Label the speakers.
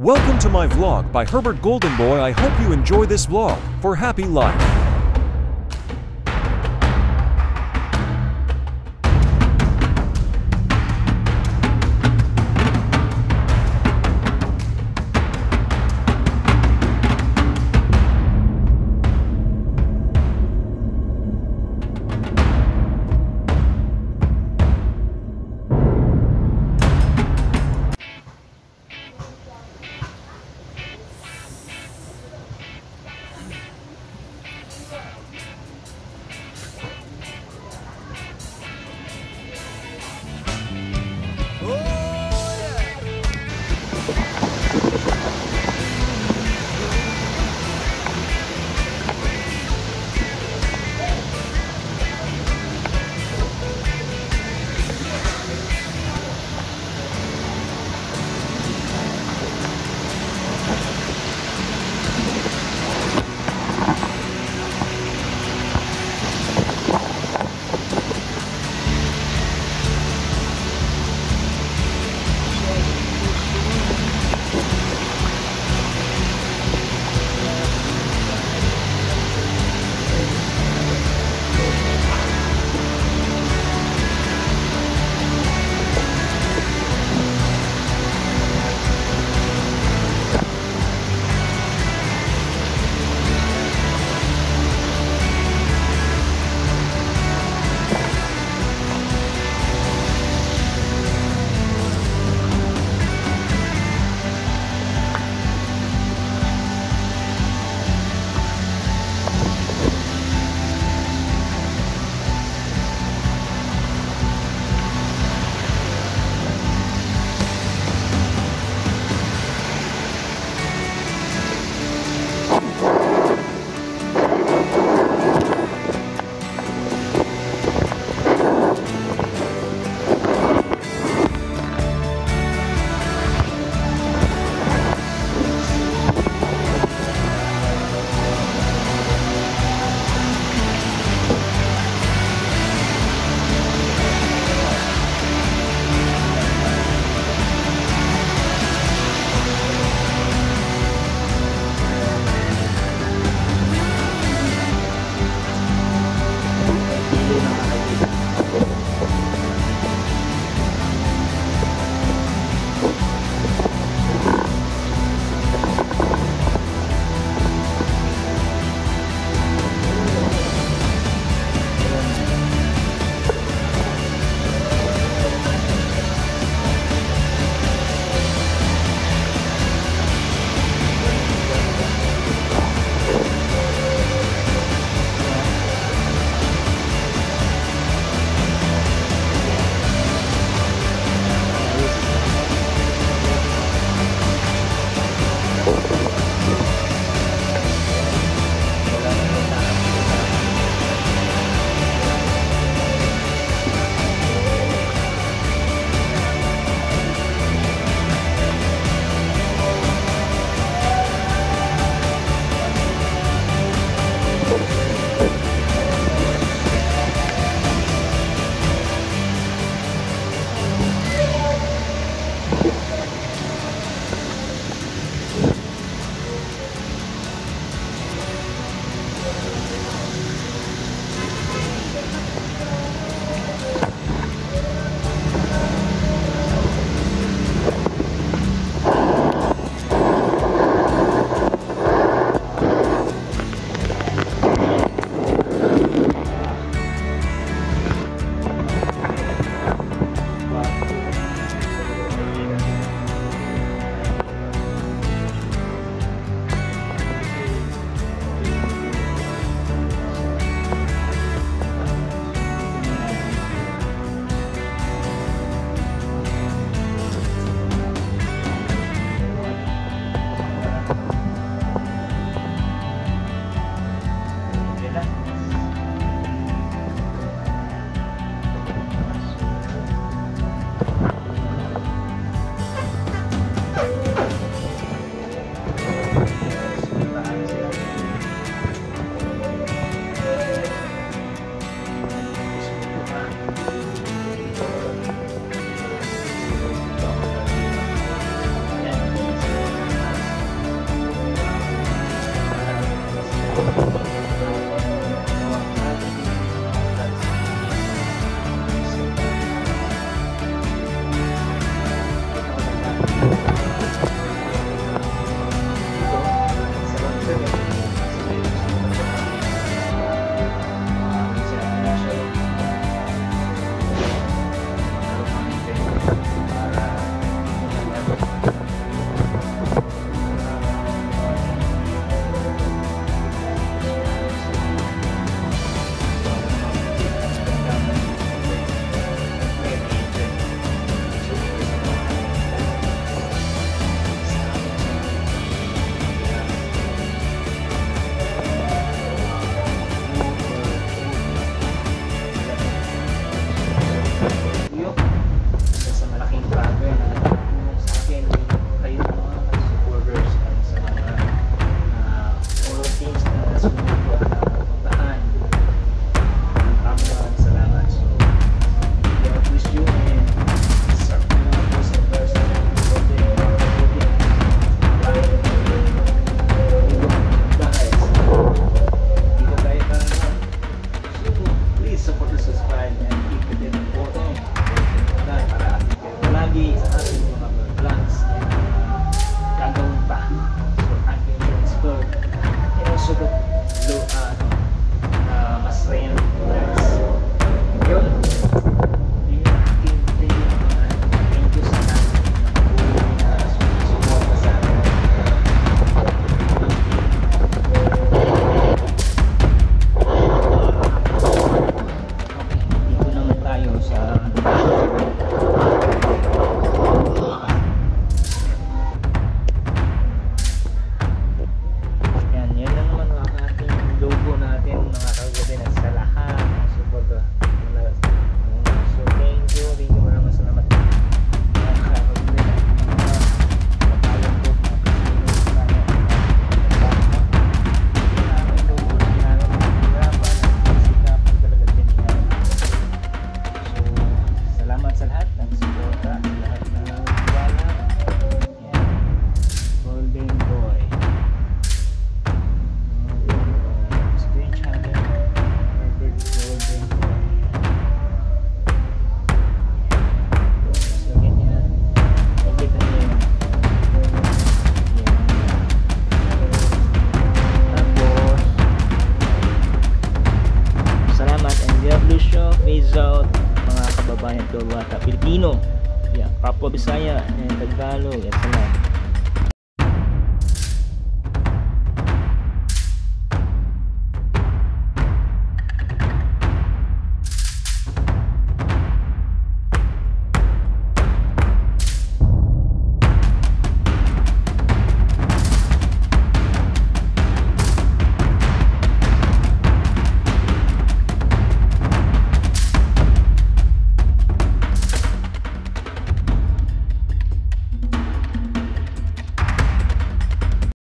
Speaker 1: Welcome to my vlog by Herbert Goldenboy. I hope you enjoy this vlog for happy life.